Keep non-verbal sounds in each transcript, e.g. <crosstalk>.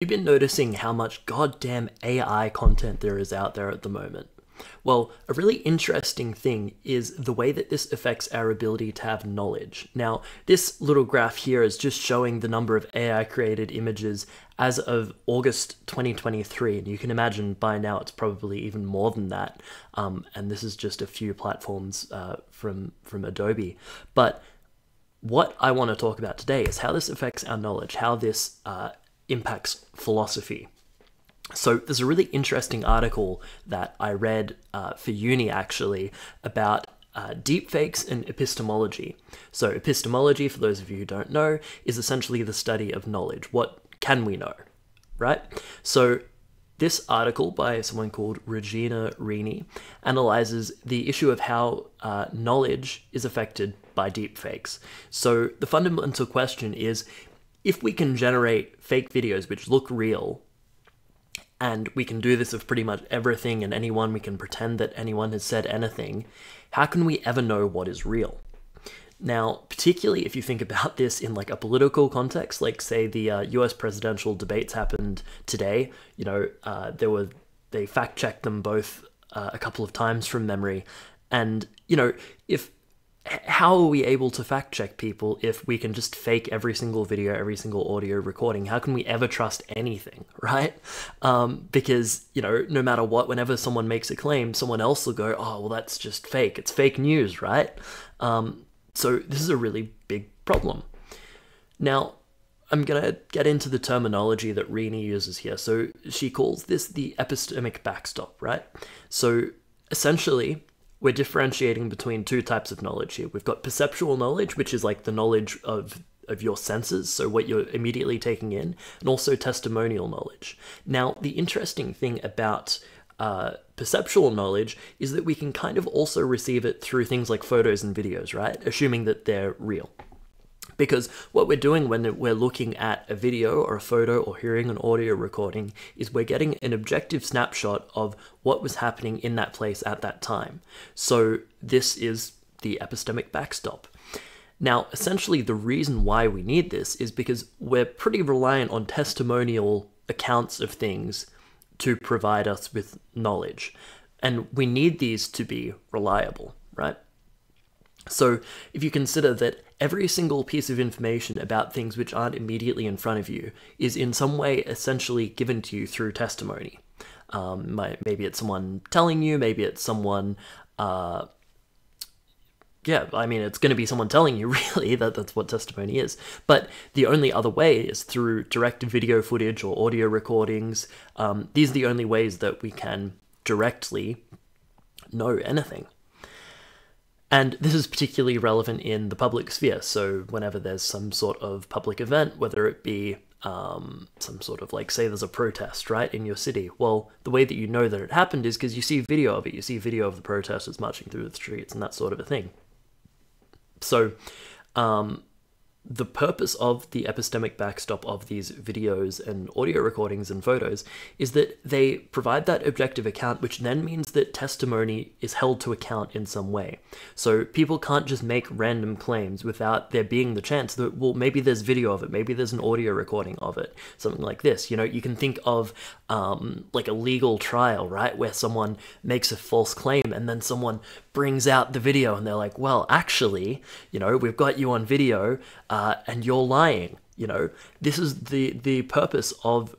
You've been noticing how much goddamn AI content there is out there at the moment. Well, a really interesting thing is the way that this affects our ability to have knowledge. Now, this little graph here is just showing the number of AI created images as of August 2023, and you can imagine by now it's probably even more than that. Um, and this is just a few platforms uh, from from Adobe, but what I want to talk about today is how this affects our knowledge, how this uh, impacts philosophy. So there's a really interesting article that I read uh, for uni actually about uh, deepfakes and epistemology. So epistemology, for those of you who don't know, is essentially the study of knowledge. What can we know, right? So this article by someone called Regina Rini analyzes the issue of how uh, knowledge is affected by deepfakes. So the fundamental question is if we can generate fake videos which look real, and we can do this of pretty much everything and anyone, we can pretend that anyone has said anything, how can we ever know what is real? Now, particularly if you think about this in like a political context, like say the uh, U.S. presidential debates happened today, you know, uh, there were they fact checked them both uh, a couple of times from memory, and you know, if how are we able to fact check people if we can just fake every single video, every single audio recording? How can we ever trust anything, <laughs> right? Um, because, you know, no matter what, whenever someone makes a claim, someone else will go, oh, well, that's just fake. It's fake news, right? Um, so this is a really big problem. Now, I'm going to get into the terminology that Rini uses here. So she calls this the epistemic backstop, right? So essentially, we're differentiating between two types of knowledge here. We've got perceptual knowledge, which is like the knowledge of of your senses, so what you're immediately taking in, and also testimonial knowledge. Now, the interesting thing about uh, perceptual knowledge is that we can kind of also receive it through things like photos and videos, right? Assuming that they're real. Because what we're doing when we're looking at a video or a photo or hearing an audio recording is we're getting an objective snapshot of what was happening in that place at that time. So this is the epistemic backstop. Now, essentially, the reason why we need this is because we're pretty reliant on testimonial accounts of things to provide us with knowledge. And we need these to be reliable, right? So, if you consider that every single piece of information about things which aren't immediately in front of you is in some way essentially given to you through testimony. Um, maybe it's someone telling you, maybe it's someone. Uh, yeah, I mean, it's going to be someone telling you, <laughs> really, that that's what testimony is. But the only other way is through direct video footage or audio recordings. Um, these are the only ways that we can directly know anything. And this is particularly relevant in the public sphere. So, whenever there's some sort of public event, whether it be um, some sort of like, say, there's a protest, right, in your city, well, the way that you know that it happened is because you see video of it. You see video of the protesters marching through the streets and that sort of a thing. So, um, the purpose of the epistemic backstop of these videos and audio recordings and photos is that they provide that objective account, which then means that testimony is held to account in some way. So people can't just make random claims without there being the chance that, well, maybe there's video of it, maybe there's an audio recording of it, something like this. You know, you can think of um, like a legal trial, right, where someone makes a false claim and then someone brings out the video and they're like, well, actually, you know, we've got you on video uh, and you're lying. You know, this is the the purpose of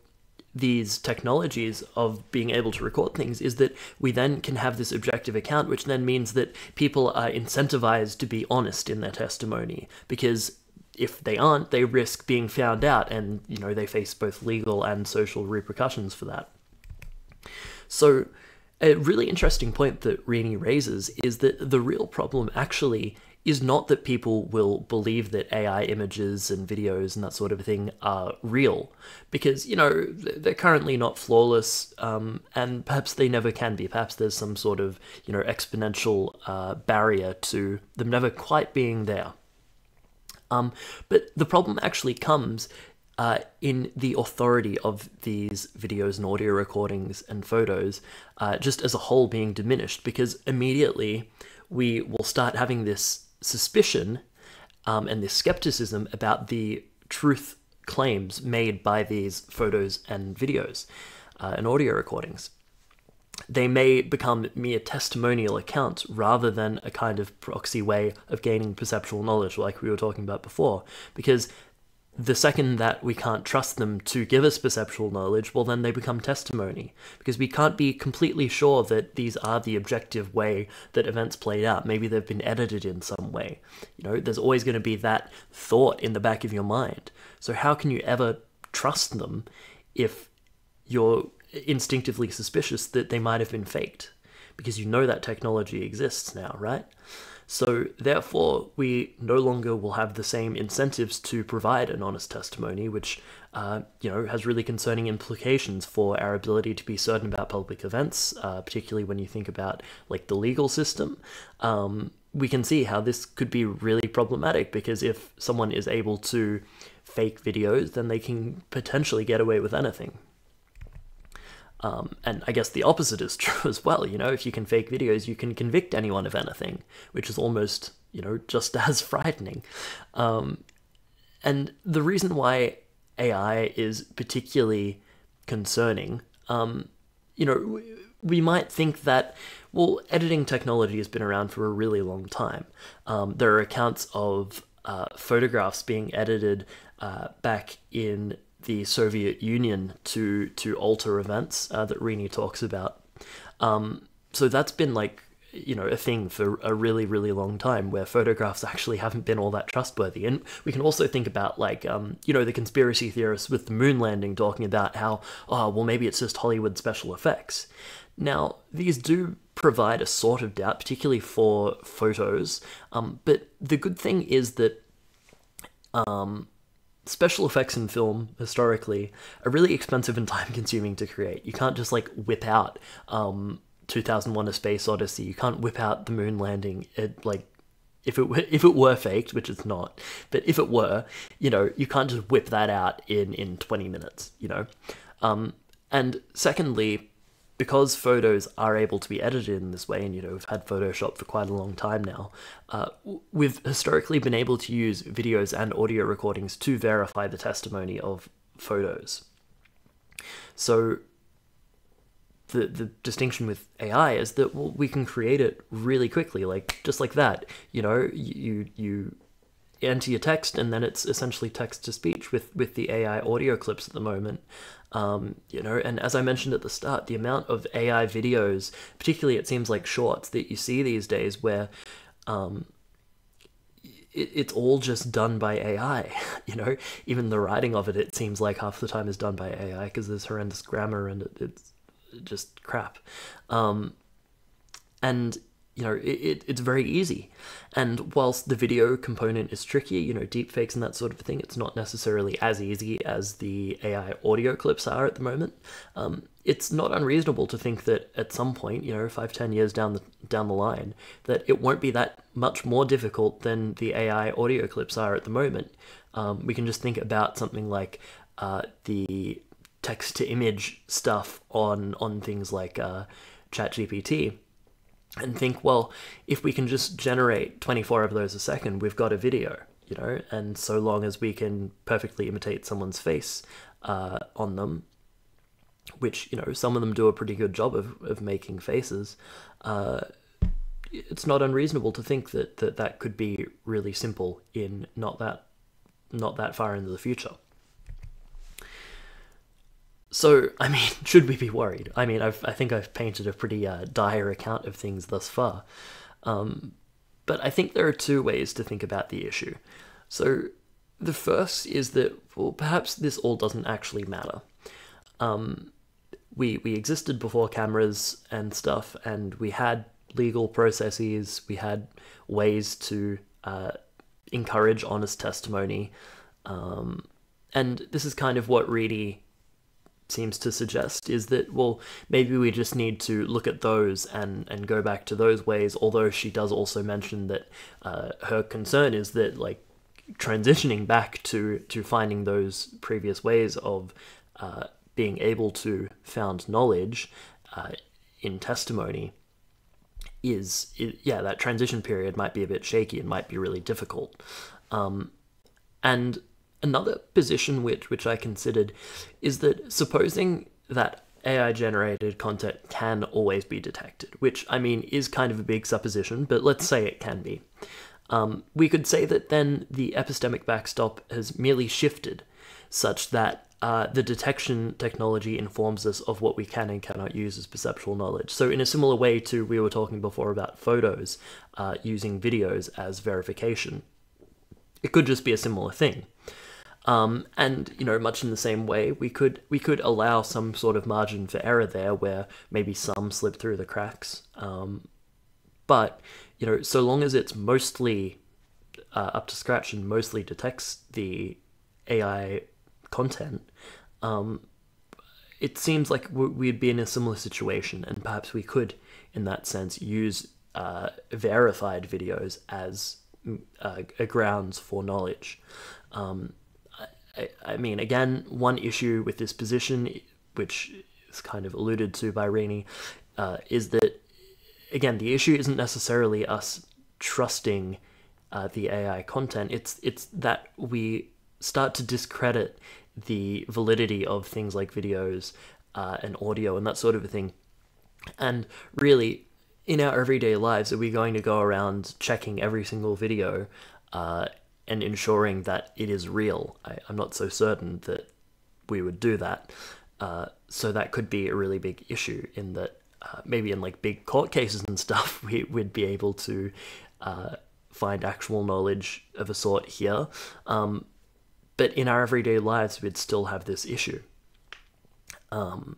these technologies of being able to record things is that we then can have this objective account, which then means that people are incentivized to be honest in their testimony because if they aren't, they risk being found out and, you know, they face both legal and social repercussions for that. So a really interesting point that Rini raises is that the real problem actually is not that people will believe that AI images and videos and that sort of thing are real, because, you know, they're currently not flawless, um, and perhaps they never can be. Perhaps there's some sort of, you know, exponential uh, barrier to them never quite being there. Um, but the problem actually comes uh, in the authority of these videos and audio recordings and photos, uh, just as a whole being diminished, because immediately we will start having this suspicion um, and this skepticism about the truth claims made by these photos and videos uh, and audio recordings. They may become mere testimonial accounts rather than a kind of proxy way of gaining perceptual knowledge, like we were talking about before, because the second that we can't trust them to give us perceptual knowledge, well, then they become testimony. Because we can't be completely sure that these are the objective way that events played out. Maybe they've been edited in some way. You know, there's always going to be that thought in the back of your mind. So, how can you ever trust them if you're instinctively suspicious that they might have been faked? Because you know that technology exists now, right? So, therefore, we no longer will have the same incentives to provide an honest testimony, which, uh, you know, has really concerning implications for our ability to be certain about public events, uh, particularly when you think about like the legal system. Um, we can see how this could be really problematic because if someone is able to fake videos, then they can potentially get away with anything. Um, and I guess the opposite is <laughs> true as well. You know, if you can fake videos, you can convict anyone of anything, which is almost, you know, just <laughs> as frightening. Um, and the reason why AI is particularly concerning, um, you know, we might think that, well, editing technology has been around for a really long time. Um, there are accounts of uh, photographs being edited uh, back in the Soviet Union to to alter events uh, that Rini talks about. Um, so that's been like you know a thing for a really really long time where photographs actually haven't been all that trustworthy and we can also think about like um, you know the conspiracy theorists with the moon landing talking about how oh well maybe it's just hollywood special effects now these do provide a sort of doubt particularly for photos um, but the good thing is that um, special effects in film historically are really expensive and <laughs> time consuming to create. You can't just like whip out um, 2001: A Space Odyssey. You can't whip out the moon landing. It like if it were, if it were faked, which it's not, but if it were, you know, you can't just whip that out in in 20 minutes. You know, um, and secondly, because photos are able to be edited in this way, and you know we've had Photoshop for quite a long time now, uh, we've historically been able to use videos and audio recordings to verify the testimony of photos. So the the distinction with AI is that well, we can create it really quickly, like just like that. You know, you you enter your text and then it's essentially text to speech with with the AI audio clips at the moment. Um, you know, and as I mentioned at the start, the amount of AI videos, particularly it seems like shorts that you see these days, where um, it, it's all just done by AI. <laughs> You know, even the writing of it, it seems like half the time is done by AI because there's horrendous grammar and it, it's just crap. Um, and you know, it, it, it's very easy. And whilst the video component is tricky, you know, deepfakes and that sort of thing, it's not necessarily as easy as the AI audio clips are at the moment. Um, it's not unreasonable to think that at some point, you know, five, ten years down the down the line, that it won't be that much more difficult than the AI audio clips are at the moment. Um, we can just think about something like uh, the text to image stuff on on things like uh, ChatGPT and think, well, if we can just generate 24 of those a second, we've got a video, you know, and so long as we can perfectly imitate someone's face uh, on them, which, you know, some of them do a pretty good job of, of making faces, uh, it's not unreasonable to think that, that that could be really simple in not that not that far into the future. So, I mean, <laughs> should we be worried? I mean, I've, I think I've painted a pretty uh, dire account of things thus far. Um, but I think there are two ways to think about the issue. So, the first is that, well, perhaps this all doesn't actually matter. Um, we, we existed before cameras and stuff, and we had legal processes, we had ways to uh, encourage honest testimony. Um, and this is kind of what really seems to suggest is that well maybe we just need to look at those and and go back to those ways although she does also mention that uh, her concern is that like transitioning back to to finding those previous ways of uh, being able to found knowledge uh, in testimony is, is, yeah that transition period might be a bit shaky and might be Rini difficult. Um, and another position which which I considered is that supposing that AI generated content can always be detected, which I mean is kind of a big supposition, but let's say it can be. Um, we could say that then the epistemic backstop has merely shifted such that uh, the detection technology informs us of what we can and cannot use as perceptual knowledge. So, in a similar way to we were talking before about photos uh, using videos as verification, it could just be a similar thing. Um, and you know, much in the same way, we could we could allow some sort of margin for error there, where maybe some slip through the cracks. Um, but you know, so long as it's mostly uh, up to scratch and mostly detects the AI content, um, it seems like we'd be in a similar situation, and perhaps we could, in that sense, use uh, verified videos as uh, grounds for knowledge. Um, I, I, mean, again, one issue with this position, which is kind of alluded to by Rini, uh, is that, again, the issue isn't necessarily us trusting uh, the AI content. It's it's that we start to discredit the validity of things like videos uh, and audio and that sort of a thing. And really, in our everyday lives, are we going to go around checking every single video uh, and ensuring that it is real? I, am not so certain that we would do that. Uh, so that could be a really big issue in that uh, maybe in like big court cases and <laughs> stuff, we, would be able to uh, find actual knowledge of a sort here. Um, but in our everyday lives, we'd still have this issue. Um,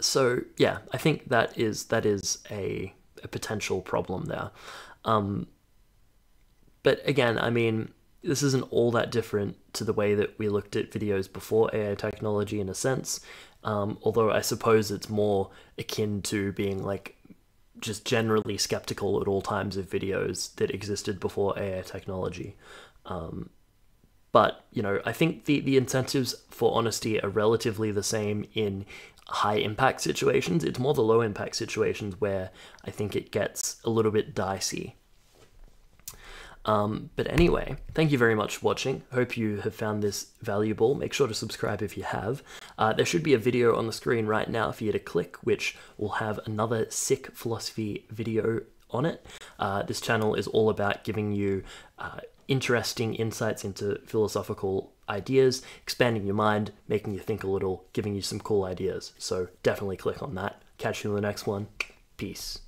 so yeah, I think that is that is a, a potential problem there. Um, but again, I mean, this isn't all that different to the way that we looked at videos before AI technology in a sense. Um, although I suppose it's more akin to being like just generally skeptical at all times of videos that existed before AI technology. Um, but you know, I think the the incentives for honesty are relatively the same in high impact situations. It's more the low impact situations where I think it gets a little bit dicey. Um, but anyway, thank you very much for watching. Hope you have found this valuable. Make sure to subscribe if you have. Uh, there should be a video on the screen right now for you to click, which will have another sick philosophy video on it. Uh, this channel is all about giving you uh, interesting insights into philosophical ideas, expanding your mind, making you think a little, giving you some cool ideas. So definitely click on that. Catch you in the next one. Peace.